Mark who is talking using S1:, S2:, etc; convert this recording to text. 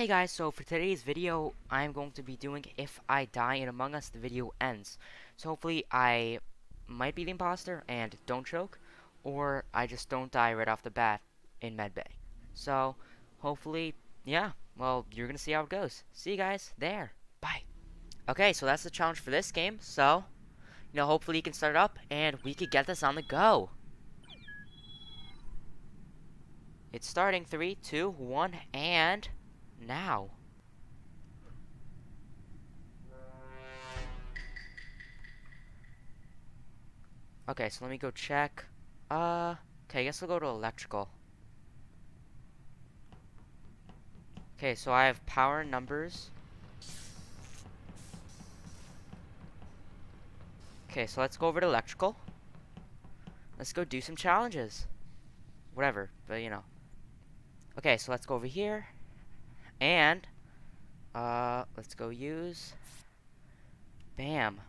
S1: Okay guys, so for today's video, I'm going to be doing If I Die in Among Us, the video ends. So hopefully I might be the imposter and don't choke, or I just don't die right off the bat in medbay. So, hopefully, yeah, well, you're gonna see how it goes. See you guys there. Bye. Okay, so that's the challenge for this game, so, you know, hopefully you can start up, and we could get this on the go. It's starting, three, two, one, and now? Okay, so let me go check. Uh, okay, I guess we'll go to electrical. Okay, so I have power numbers. Okay, so let's go over to electrical. Let's go do some challenges. Whatever, but you know. Okay, so let's go over here. And, uh, let's go use. Bam.